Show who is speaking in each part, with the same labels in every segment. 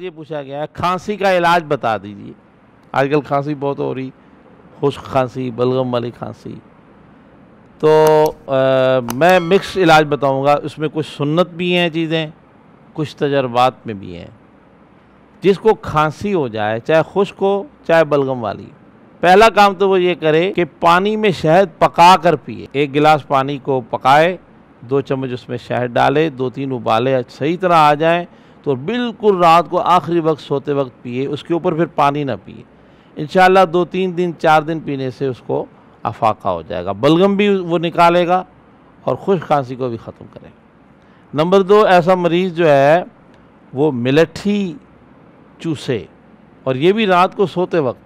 Speaker 1: یہ پوچھا گیا ہے، کھانسی کا علاج بتا دیجیے۔ آج کل کھانسی بہت ہو رہی، خشک کھانسی، بلغم والی کھانسی۔ تو میں مکس علاج بتاؤں گا۔ اس میں کچھ سنت بھی ہیں چیزیں، کچھ تجربات میں بھی ہیں۔ جس کو کھانسی ہو جائے، چاہے خشک ہو، چاہے بلغم والی۔ پہلا کام تو وہ یہ کرے کہ پانی میں شہد پکا کر پیے۔ ایک گلاس پانی کو پکائے، دو چمچ اس میں شہد ڈالے، دو تین ابالے صحیح طرح آ جائیں۔ تو بالکل رات کو آخری وقت سوتے وقت پیے، اس کے اوپر پھر پانی نہ پیے۔ انشاءاللہ دو تین دن، چار دن پینے سے اس کو افاقہ ہو جائے گا۔ بلغم بھی وہ نکالے گا اور خوش کھانسی کو بھی ختم کرے گا۔ نمبر دو، ایسا مریض جو ہے، وہ ملٹھی چوسے۔ اور یہ بھی رات کو سوتے وقت،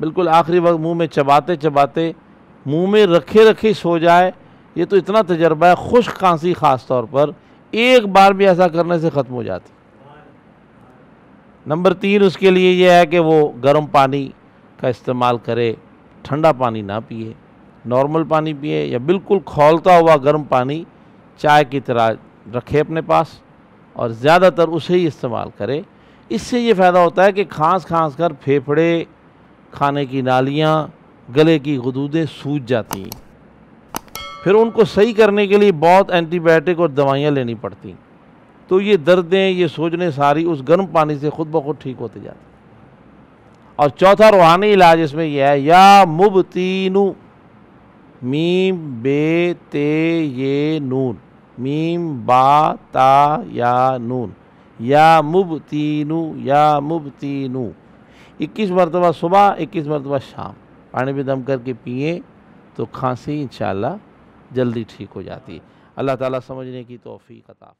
Speaker 1: بالکل آخری وقت منہ میں چباتے چباتے، منہ میں رکھے رکھے سو جائے۔ یہ تو اتنا تجربہ ہے خشک کھانسی خاص طور پر ایک بار بھی ایسا کرنے سے ختم ہو جاتی۔ نمبر تین اس کے لیے یہ ہے کہ وہ گرم پانی کا استعمال کرے، ٹھنڈا پانی نہ پیے، نارمل پانی پیے یا بالکل کھولتا ہوا گرم پانی چائے کی طرح رکھے اپنے پاس اور زیادہ تر اسے ہی استعمال کرے۔ اس سے یہ فائدہ ہوتا ہے کہ کھانس کھانس کر پھیپھڑے، کھانے کی نالیاں، گلے کی غدودیں سوج جاتی ہیں۔ پھر ان کو صحیح کرنے کے لیے بہت اینٹی بائیوٹک اور دوائیاں لینی پڑتی تو یہ دردیں، یہ سوجنے ساری اس گرم پانی سے خود بخود ٹھیک ہوتے جاتے اور چوتھا روحانی علاج اس میں یہ ہے، یا مبتینو، میم، بے، تے، یہ، نون۔ میم، با، تا، یا، نون۔ یا مبتینو یا مبتینو۔ اکیس مرتبہ صبح، اکیس مرتبہ شام۔ پانی بھی دم کر کے پئیں تو کھانسی انشاءاللہ جلدی ٹھیک ہو جاتی۔ ہے اللہ تعالیٰ سمجھنے کی توفیق عطا